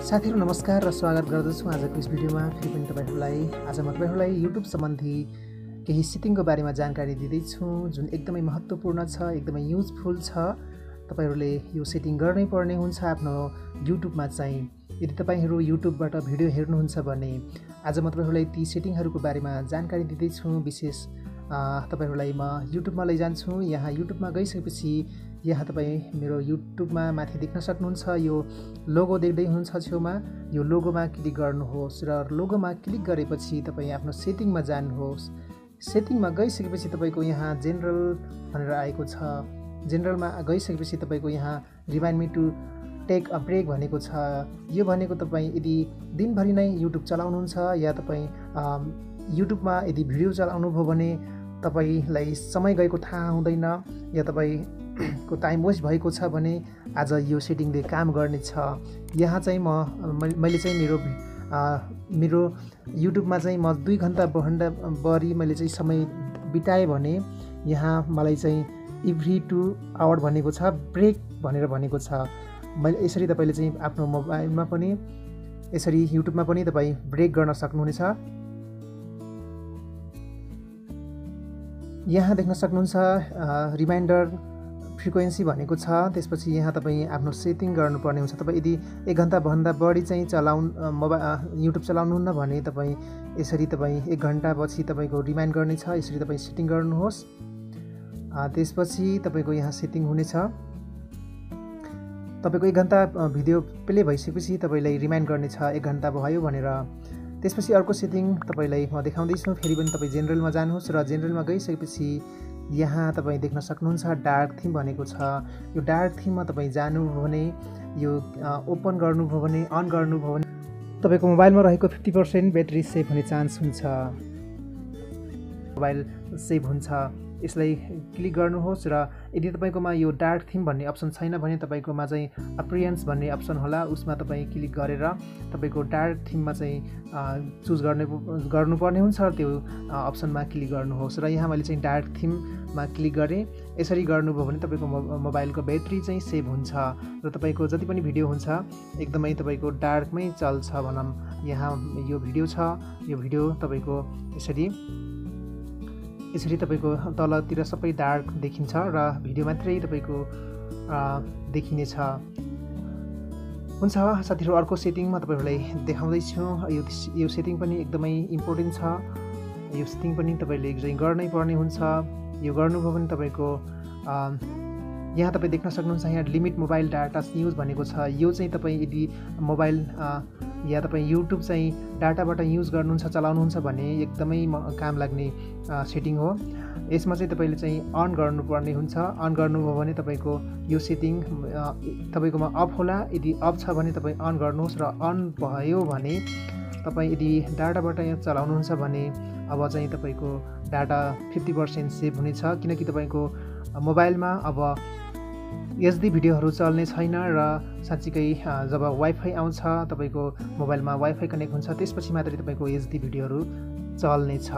साथीहरू नमस्कार र स्वागत गर्दछु आजको यस भिडियोमा। फेरि पनि तपाईँहरूलाई आज म तपाईँहरूलाई युट्युब सम्बन्धी केही सेटिङको बारेमा जानकारी दिँदैछु जुन एकदमै महत्त्वपूर्ण छ एकदमै युजफुल छ। तपाईँहरूले यो सेटिङ गर्नै पर्ने हुन्छ आफ्नो युट्युबमा चाहिँ। यदि तपाईँहरू युट्युबबाट भिडियो हेर्नुहुन्छ भने आज म तपाईँहरूलाई ती सेटिङहरूको बारेमा जानकारी दिँदैछु। विशेष तपाईँहरूलाई म युट्युबमा लैजान्छु। यहाँ युट्युबमा गइसकेपछि यहाँ तपाईँ मेरो युट्युबमा माथि देख्न सक्नुहुन्छ यो लोगो देख्दै हुनुहुन्छ छेउमा। यो लोगोमा क्लिक गर्नुहोस् र लोगोमा क्लिक गरेपछि तपाईँ आफ्नो सेटिङमा जानुहोस्। सेटिङमा गइसकेपछि तपाईँको यहाँ जेनरल भनेर आएको छ। जेनरलमा गइसकेपछि तपाईँको यहाँ remind me to take a break भनेको छ। यो भनेको तपाईँ यदि दिनभरि नै युट्युब चलाउनुहुन्छ या तपाईँ युट्युबमा यदि भिडियो चलाउनु भयो भने तपाईँलाई समय गएको थाहा हुँदैन या तपाईँ को टाइम वेस्ट भएको छ भने आज यो सेटिङले काम गर्नेछ। यहाँ चाहिँ म मैले चाहिँ मेरो मेरो युट्युबमा चाहिँ म दुई घन्टाभन्दा बढी मैले चाहिँ समय बिताएँ भने यहाँ मलाई चाहिँ इभ्री टु आवर भनेको छ ब्रेक भनेर भनेको छ। मैले यसरी तपाईँले चाहिँ आफ्नो मोबाइलमा पनि यसरी युट्युबमा पनि तपाईँ ब्रेक गर्न सक्नुहुनेछ। यहाँ देख्न सक्नुहुन्छ रिमाइन्डर फ्रिक्वेन्सी भनेको छ। त्यसपछि यहाँ तपाईँ आफ्नो सेटिङ गर्नुपर्ने हुन्छ। तपाईँ यदि एक घन्टाभन्दा बढी चाहिँ चलाउनु मोबाइल युट्युब चलाउनुहुन्न भने तपाईँ यसरी तपाईँ एक घन्टापछि तपाईँको रिमाइन्ड गर्नेछ यसरी तपाईँ सेटिङ गर्नुहोस्। त्यसपछि तपाईँको यहाँ सेटिङ हुनेछ। तपाईँको एक घन्टा भिडियो प्ले भइसकेपछि तपाईँलाई रिमाइन्ड गर्नेछ एक घन्टा भयो भनेर। त्यसपछि अर्को सेटिङ तपाईँलाई म देखाउँदैछु। फेरि पनि तपाईँ जेनरलमा जानुहोस् र जेनरलमा गइसकेपछि यहाँ तपाईँ देख्न सक्नुहुन्छ डार्क थिम भनेको छ। यो डार्क थिममा तपाईँ जानुभयो भने यो ओपन गर्नुभयो भने अन गर्नुभयो भने तपाईँको मोबाइलमा रहेको फिफ्टी पर्सेन्ट ब्याट्री सेभ हुने चान्स हुन्छ। मोबाइल सेभ हुन्छ। यसलाई क्लिक गर्नुहोस् र यदि तपाईँकोमा यो डार्क थिम भन्ने अप्सन छैन भने तपाईँकोमा चाहिँ अप्रियन्स भन्ने अप्सन होला उसमा तपाईँ क्लिक गरेर तपाईँको डार्क थिममा चाहिँ चुज गर्ने गर्नुपर्ने हुन्छ त्यो अप्सनमा क्लिक गर्नुहोस्। र यहाँ मैले चाहिँ डार्क थिममा क्लिक गरेँ। यसरी गर्नुभयो भने तपाईँको मोबाइलको ब्याट्री चाहिँ सेभ हुन्छ र तपाईँको जति पनि भिडियो हुन्छ एकदमै तपाईँको डार्कमै चल्छ भनौँ। यहाँ यो भिडियो छ। यो भिडियो तपाईँको यसरी यसरी तपाईँको तलतिर सबै डार्क देखिन्छ र भिडियो मात्रै तपाईँको देखिनेछ। हुन्छ साथीहरू अर्को सेटिङ म तपाईँहरूलाई देखाउँदैछु। यो यो सेटिङ पनि एकदमै इम्पोर्टेन्ट छ। यो सेटिङ पनि तपाईँले चाहिँ गर्नै पर्ने हुन्छ। यो गर्नुभयो भने तपाईँको यहाँ तपाईँ देख्न सक्नुहुन्छ यहाँ लिमिट मोबाइल डाटा युज भनेको छ। यो चाहिँ तपाईँ यदि मोबाइल या तपाईँ युट्युब चाहिँ डाटाबाट युज गर्नुहुन्छ चलाउनुहुन्छ भने एकदमै काम लाग्ने सेटिङ हो। यसमा चाहिँ तपाईँले चाहिँ अन गर्नुपर्ने हुन्छ। अन गर्नुभयो भने तपाईँको यो सेटिङ तपाईँकोमा अफ होला। यदि अफ छ भने तपाईँ अन गर्नुहोस् र अन भयो भने तपाईँ यदि डाटाबाट चलाउनुहुन्छ भने अब चाहिँ तपाईँको डाटा फिफ्टी पर्सेन्ट सेभ हुनेछ। किनकि तपाईँको मोबाइलमा अब एचडी भिडियोहरू चल्ने छैन र साँच्चीकै जब वाइफाई आउँछ तपाईँको मोबाइलमा वाइफाई कनेक्ट हुन्छ त्यसपछि मात्रै तपाईँको एचडी भिडियोहरू चल्नेछ।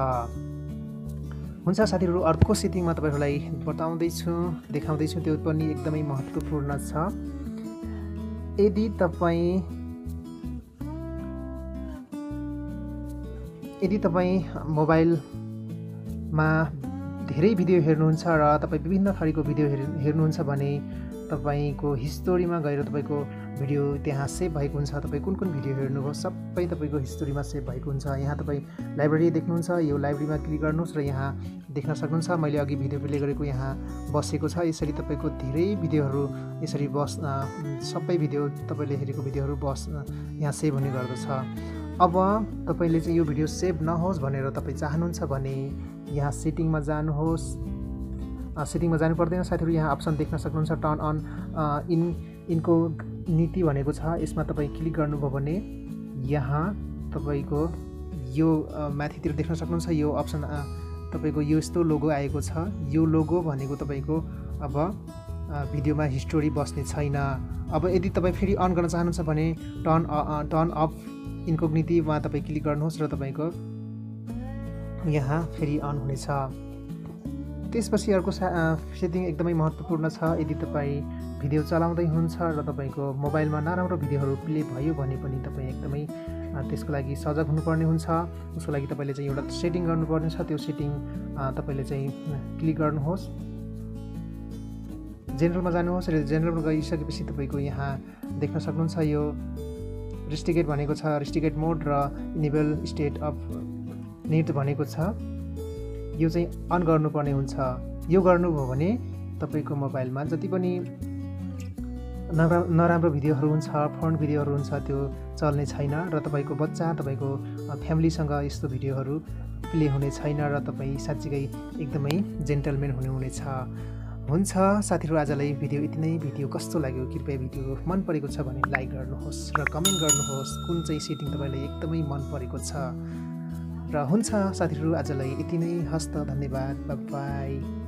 हुन्छ साथीहरू अर्को सेटिङमा तपाईँहरूलाई बताउँदैछु देखाउँदैछु। त्यो पनि एकदमै महत्त्वपूर्ण छ। यदि तपाईँ यदि तपाईँ मोबाइलमा धेरै भिडियो हेर्नुहुन्छ र तपाईँ विभिन्न थरीको भिडियो हेर् हेर्नुहुन्छ भने तपाईँको हिस्टोरीमा गएर तपाईँको भिडियो त्यहाँ सेभ भएको हुन्छ। तपाईँ कुन कुन भिडियो हेर्नुभयो सबै तपाईँको हिस्टोरीमा सेभ भएको हुन्छ। यहाँ तपाईँ लाइब्रेरी देख्नुहुन्छ यो लाइब्रेरीमा क्लिक गर्नुहोस् र यहाँ देख्न सक्नुहुन्छ। मैले अघि भिडियो प्ले गरेको यहाँ बसेको छ। यसरी तपाईँको धेरै भिडियोहरू यसरी बस सबै भिडियो तपाईँले हेरेको भिडियोहरू बस यहाँ सेभ हुने गर्दछ। अब तपाईँले चाहिँ यो भिडियो सेभ नहोस् भनेर तपाईँ चाहनुहुन्छ भने यहाँ सेटिङमा जानुहोस्। सेटिङमा जानु पर्दैन। साथीहरू यहाँ अप्सन देख्न सक्नुहुन्छ। टर्न अन इन इनको नीति भनेको छ। यसमा तपाईँ क्लिक गर्नुभयो भने यहाँ तपाईँको यो माथितिर देख्न सक्नुहुन्छ। यो अप्सन तपाईँको यो यस्तो लोगो आएको छ। यो लोगो भनेको तपाईँको अब भिडियोमा हिस्टोरी बस्ने छैन। अब यदि तपाईँ फेरि अन गर्न चाहनुहुन्छ भने टर्न टर्न अफ इन्कोग्निटीमा तपाईँ क्लिक गर्नुहोस् र तपाईँको यहाँ फेरि अन हुनेछ। त्यसपछि अर्को सेटिङ एकदमै महत्त्वपूर्ण छ। यदि तपाईँ भिडियो चलाउँदै हुनुहुन्छ र तपाईँको मोबाइलमा नराम्रो भिडियोहरू प्ले भयो भने पनि तपाईँ एकदमै त्यसको लागि सजग हुनुपर्ने हुन्छ। उसको लागि तपाईँले चाहिँ एउटा सेटिङ गर्नुपर्ने छ। त्यो सेटिङ तपाईँले चाहिँ क्लिक गर्नुहोस्। जेनरलमा जानुहोस् र जेनरलमा गइसकेपछि तपाईँको यहाँ देख्न सक्नुहुन्छ यो रिस्टिकेट भनेको छ। रिस्टिकेट मोड र इनेबल स्टेट अफ नेट भनेको छ। यो चाहिँ अन गर्नुपर्ने हुन्छ। यो गर्नुभयो भने तपाईँको मोबाइलमा जति पनि नरा नराम्रो भिडियोहरू हुन्छ फन्ड भिडियोहरू हुन्छ त्यो चल्ने छैन र तपाईँको बच्चा तपाईँको फ्यामिलीसँग यस्तो भिडियोहरू प्ले हुने छैन र तपाईँ साँच्चीकै एकदमै जेन्टलमेन हुनुहुनेछ। हुन्छ साथीहरू आजलाई भिडियो यति नै। भिडियो कस्तो लाग्यो? कृपया भिडियो मन परेको छ भने लाइक गर्नुहोस् र कमेन्ट गर्नुहोस्। कुन चाहिँ सेटिङ तपाईँलाई एकदमै मन परेको छ? र हुन्छ साथीहरू आजलाई यति नै। हस्त धन्यवाद बाई